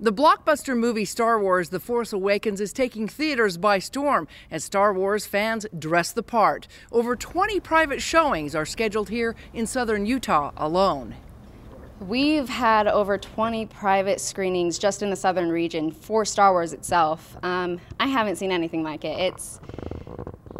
The blockbuster movie Star Wars The Force Awakens is taking theaters by storm as Star Wars fans dress the part. Over 20 private showings are scheduled here in southern Utah alone. We've had over 20 private screenings just in the southern region for Star Wars itself. Um, I haven't seen anything like it. It's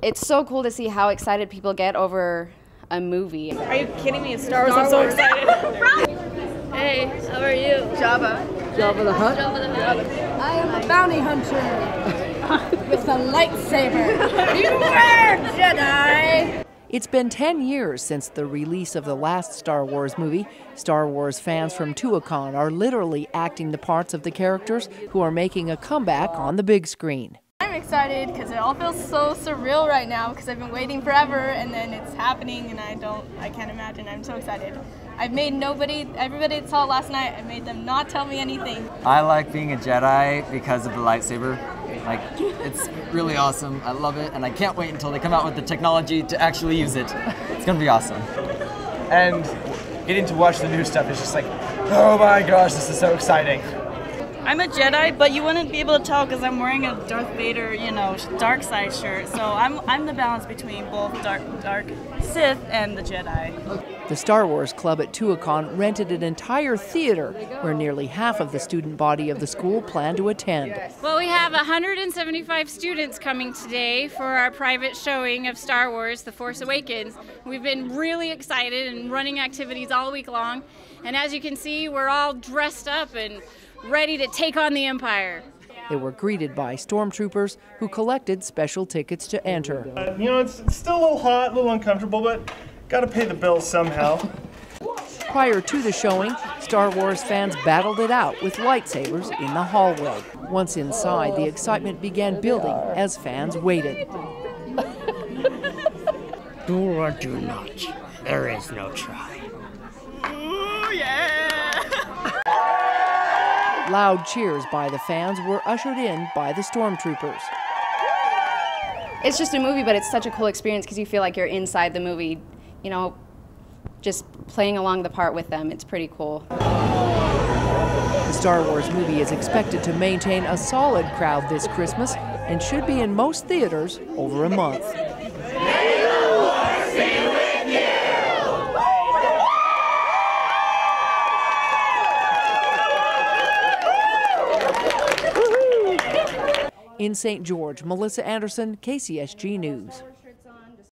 it's so cool to see how excited people get over a movie. Are you kidding me? It's Star Wars. Star I'm so excited. hey, how are you? Jabba. Jabba the Hutt. Jabba the Hutt. I am a bounty hunter with a lightsaber. Beware, Jedi! It's been 10 years since the release of the last Star Wars movie. Star Wars fans from Tuacahn are literally acting the parts of the characters who are making a comeback on the big screen. I'm excited because it all feels so surreal right now because I've been waiting forever and then it's happening and I don't, I can't imagine. I'm so excited. I've made nobody, everybody that saw it last night, I made them not tell me anything. I like being a Jedi because of the lightsaber. Like, it's really awesome. I love it and I can't wait until they come out with the technology to actually use it. It's gonna be awesome. And getting to watch the new stuff is just like, oh my gosh, this is so exciting. I'm a Jedi, but you wouldn't be able to tell because I'm wearing a Darth Vader, you know, dark side shirt. So I'm I'm the balance between both dark dark Sith and the Jedi. The Star Wars Club at Tuacahn rented an entire theater where nearly half of the student body of the school plan to attend. Well, we have 175 students coming today for our private showing of Star Wars The Force Awakens. We've been really excited and running activities all week long. And as you can see, we're all dressed up and ready to take on the Empire. They were greeted by stormtroopers who collected special tickets to enter. Uh, you know, it's, it's still a little hot, a little uncomfortable, but gotta pay the bills somehow. Prior to the showing, Star Wars fans battled it out with lightsabers in the hallway. Once inside, the excitement began building as fans waited. do or do not. There is no try. Ooh, yeah! Loud cheers by the fans were ushered in by the stormtroopers. It's just a movie, but it's such a cool experience because you feel like you're inside the movie, you know, just playing along the part with them. It's pretty cool. The Star Wars movie is expected to maintain a solid crowd this Christmas and should be in most theaters over a month. In St. George, Melissa Anderson, KCSG News.